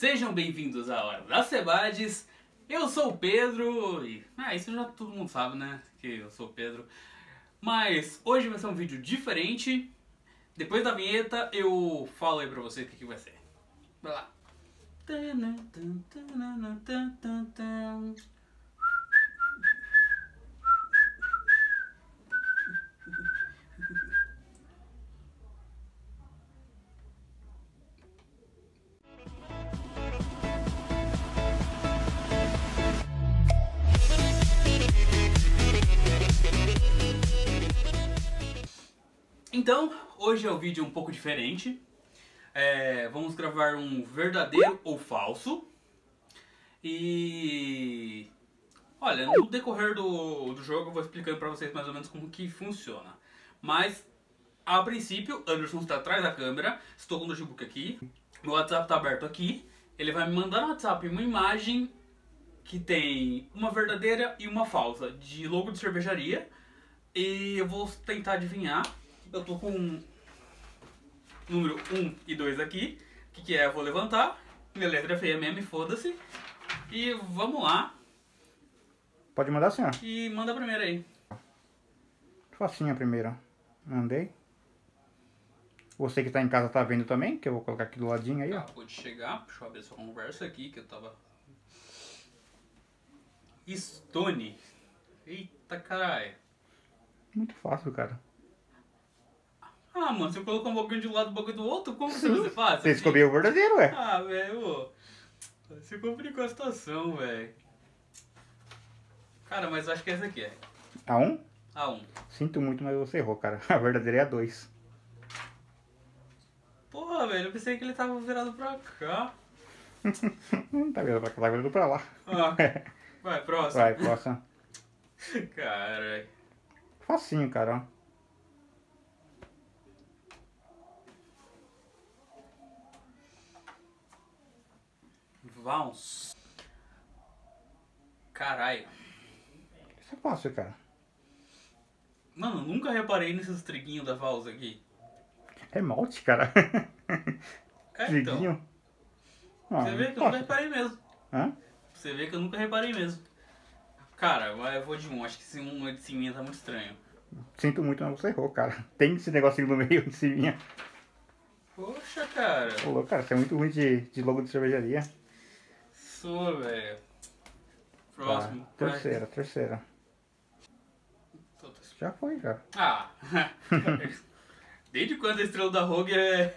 Sejam bem-vindos à Hora das Cebades. Eu sou o Pedro e... Ah, isso já todo mundo sabe, né? Que eu sou o Pedro. Mas hoje vai ser um vídeo diferente. Depois da vinheta eu falo aí pra vocês o que, que vai ser. Vai lá. Então, hoje é um vídeo um pouco diferente. É, vamos gravar um verdadeiro ou falso. E... Olha, no decorrer do, do jogo eu vou explicando pra vocês mais ou menos como que funciona. Mas, a princípio, Anderson está atrás da câmera. Estou com o notebook aqui. Meu WhatsApp está aberto aqui. Ele vai me mandar no WhatsApp uma imagem que tem uma verdadeira e uma falsa de logo de cervejaria. E eu vou tentar adivinhar eu tô com número 1 e 2 aqui. O que, que é? Eu vou levantar. Minha letra é feia mesmo, foda-se. E vamos lá. Pode mandar assim, ó. E manda a primeira aí. Facinho a primeira. Mandei. Você que tá em casa tá vendo também, que eu vou colocar aqui do ladinho aí, ó. Acabou de chegar. Deixa eu abrir essa conversa aqui que eu tava... Stone. Eita caralho. Muito fácil, cara. Ah, mano, você colocou um pouquinho de um lado, um pouquinho do outro, como que você faz? Você descobriu o verdadeiro, ué. Ah, velho, você complicou a situação, velho. Cara, mas acho que essa aqui é. A 1? Um? A 1. Um. Sinto muito, mas você errou, cara. A verdadeira é a 2. Porra, velho, eu pensei que ele tava virado pra cá. Não tá virado pra cá, tá virado pra lá. Ah, vai, próximo. Vai, próximo. Caralho. Facinho, cara, ó. Vals. Caralho. Isso é fácil, cara. Mano, nunca reparei nesses triguinhos da Vals aqui. É malte, cara. É, então. Triguinho. Ah, Você vê que eu nunca reparei mesmo. Hã? Você vê que eu nunca reparei mesmo. Cara, eu vou de um. Acho que esse um de cima tá muito estranho. Sinto muito, mas você errou, cara. Tem esse negocinho no meio de cima. Poxa, cara. Ô, cara, você é muito ruim de, de logo de cervejaria. Sou, velho. Próximo. Tá. Terceira, terceira. Já foi, cara. Ah. Desde quando a estrela da Rogue é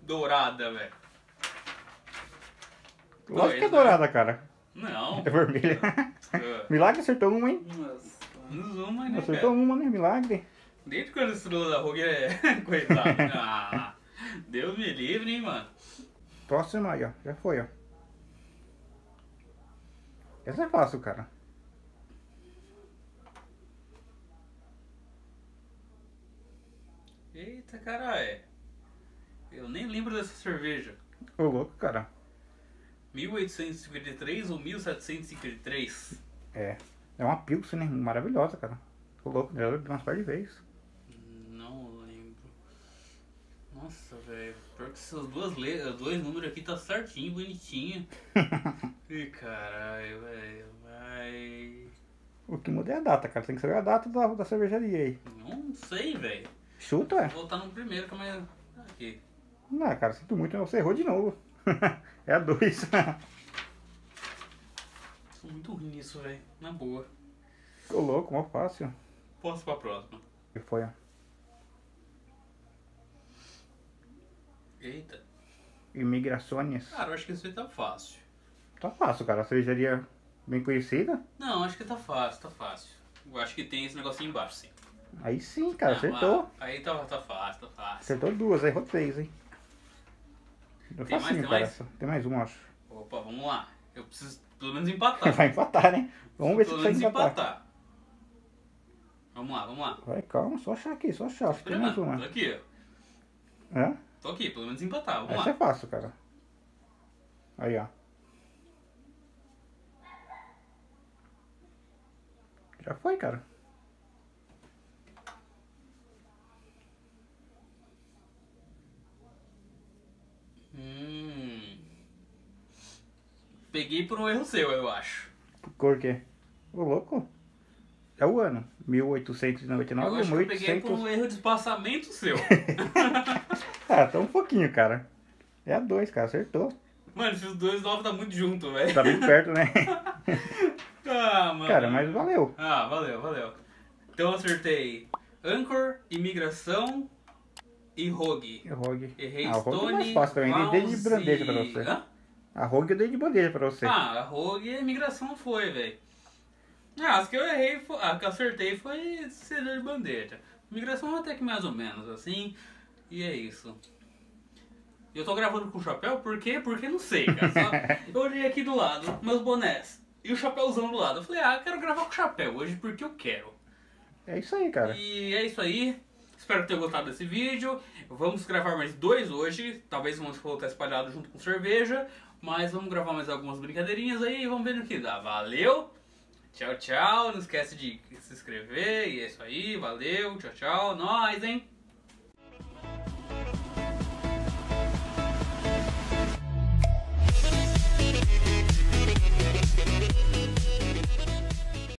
dourada, velho? Lógico que é dourada, cara. Não. É vermelha. Milagre acertou uma, hein? Nossa, menos uma, né? Acertou cara? uma, né? Milagre. Desde quando a estrela da Rogue é. Coitado. Ah, Deus me livre, hein, mano. Próxima aí, ó. Já foi, ó. Essa é fácil, cara. Eita, caralho. Eu nem lembro dessa cerveja. Ô, louco, cara. 1853 ou 1753? É. É uma Pilsen, né? Maravilhosa, cara. Ô, louco. Já bebi umas par de vezes. Não lembro. Nossa, velho. Pior que essas duas letras, dois números aqui tá certinho, bonitinho. Ih, caralho, velho. Vai. O que muda é a data, cara. Tem que saber a data da, da cervejaria aí. Não sei, velho. Chuta, é? Vou voltar no primeiro, que é mais. Aqui. Não, cara, sinto muito, você errou de novo. é a 2. Sou muito ruim nisso, velho. Na boa. Ficou louco, mó fácil. Posso pra próxima. E foi, ó. Eita. Imigrações. Cara, eu acho que isso aí tá fácil. Tá fácil, cara. A cervejaria bem conhecida. Não, acho que tá fácil, tá fácil. Eu acho que tem esse negocinho embaixo, sim. Aí sim, cara, Ah, acertou. Aí tá, tá fácil, tá fácil. Acertou duas, aí errou três, hein? Deu Tem mais, facinho, tem cara. mais? essa. Tem mais uma, acho. Opa, vamos lá. Eu preciso pelo menos empatar. Vai empatar, né? Vamos ver se menos empatar. empatar. Vamos lá, vamos lá. Vai, calma, só achar aqui, só achar. Tem mais uma. Tô aqui, ó. Hã? Tô aqui, pelo menos empatar. Vamos Essa lá. é fácil, cara. Aí, ó. Já foi, cara. Hum. Peguei por um erro seu, eu acho. Cor que? Ô, louco. É o ano. 1899 Eu ou acho que eu peguei 1800. por um erro de espaçamento seu. Ah, tá um pouquinho, cara. É a 2, cara. Acertou. Mano, esses dois novos tá muito junto, velho. Tá bem perto, né? Ah, mano. cara, mas valeu. Ah, valeu, valeu. Então eu acertei Anchor, Imigração e Rogue. Rogue. Errei Ah, o Rogue é Stone, mais fácil também. Dei- dei de Mouse bandeja pra e- você. Hã? A Rogue eu dei de bandeja pra você. Ah, a Rogue e a Imigração foi, velho. Ah, as que eu errei, foi, a que eu acertei foi ceder de bandeja. Imigração até que mais ou menos, assim. E é isso. Eu tô gravando com o chapéu, por quê? Porque não sei, cara. Só- eu olhei aqui do lado, meus bonés. E o chapéuzão do lado. Eu falei, ah, eu quero gravar com o chapéu hoje porque eu quero. É isso aí, cara. E é isso aí. Espero que tenham gostado desse vídeo. Vamos gravar mais dois hoje. Talvez vamos colocar espalhado junto com cerveja. Mas vamos gravar mais algumas brincadeirinhas aí e vamos ver no que dá. Valeu! Tchau, tchau. Não esquece de se inscrever. E é isso aí. Valeu. Tchau, tchau. Nós, hein?